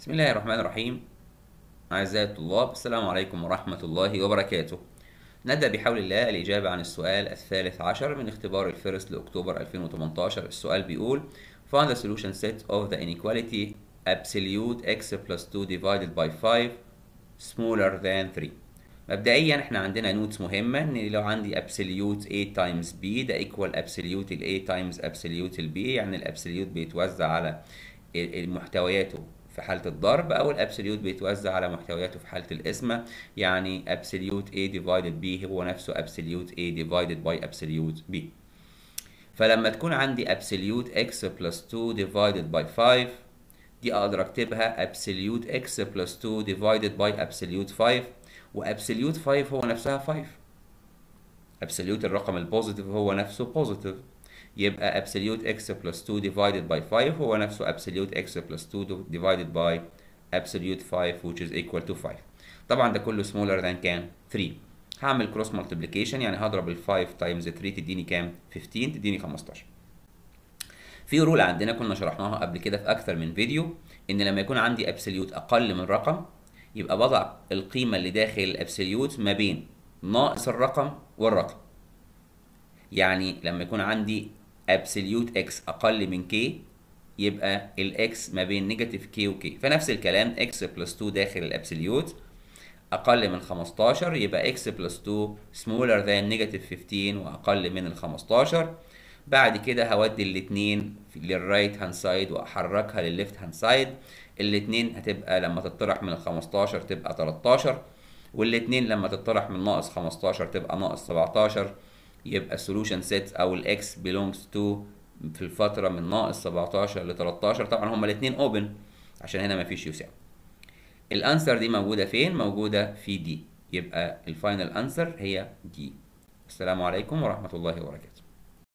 بسم الله الرحمن الرحيم. أعزائي الطلاب السلام عليكم ورحمة الله وبركاته. نبدأ بحول الله الإجابة عن السؤال الثالث عشر من اختبار ال first لأكتوبر 2018 السؤال بيقول Find the solution set of the inequality absolute x plus 2 divided by 5 smaller than 3 مبدئيا إحنا عندنا notes مهمة. إن لو عندي absolute a times b ده equal absolute a times absolute b يعني ال absolute بيتوزع على محتوياته في حالة الضرب أو ال absolute بيتوزع على محتوياته في حالة القسمة يعني absolute A divided B هو نفسه absolute A divided by absolute B. فلما تكون عندي absolute X plus 2 divided by 5 دي أقدر أكتبها absolute X plus 2 divided by absolute 5 وabsolute 5 هو نفسها 5 absolute الرقم ال positive هو نفسه positive يبقى absolute x plus 2 divided by 5 هو نفسه absolute x plus 2 divided by absolute 5 which is equal to 5 طبعا ده كله smaller than كام؟ 3 هعمل cross multiplication يعني هضرب ال 5 times 3 تديني كام؟ 15 تديني 15 في rule عندنا كنا شرحناها قبل كده في أكثر من فيديو إن لما يكون عندي absolute أقل من رقم يبقى بضع القيمة اللي داخل ال absolute ما بين ناقص الرقم والرقم. يعني لما يكون عندي absolute x أقل من k يبقى ال x ما بين negative k و k. فنفس الكلام x plus 2 داخل ال absolute أقل من 15 يبقى x plus 2 smaller than negative 15 وأقل من ال 15 بعد كده هودي الاتنين لل right hand side وأحركها للل left hand side الاتنين هتبقى لما تطرح من ال 15 تبقى 13 والاتنين لما تطرح من ناقص 15 تبقى ناقص 17 يبقى solution set أو ال x belongs to في الفترة من ناقص 17 ل 13 طبعا هما الاثنين open عشان هنا مفيش يساوي ال answer دي موجودة فين؟ موجودة في دي يبقى ال final answer هي دي السلام عليكم ورحمة الله وبركاته.